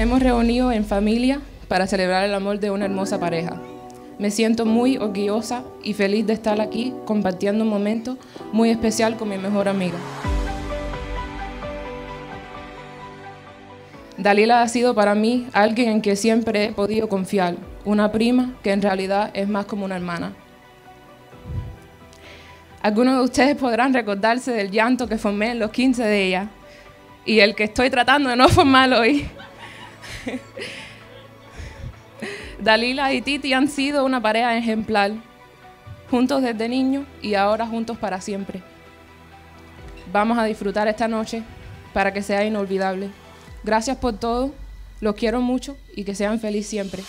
hemos reunido en familia para celebrar el amor de una hermosa pareja. Me siento muy orgullosa y feliz de estar aquí compartiendo un momento muy especial con mi mejor amiga. Dalila ha sido para mí alguien en que siempre he podido confiar, una prima que en realidad es más como una hermana. Algunos de ustedes podrán recordarse del llanto que formé en los 15 de ella y el que estoy tratando de no formar hoy. Dalila y Titi han sido una pareja ejemplar, juntos desde niños y ahora juntos para siempre. Vamos a disfrutar esta noche para que sea inolvidable. Gracias por todo, los quiero mucho y que sean felices siempre.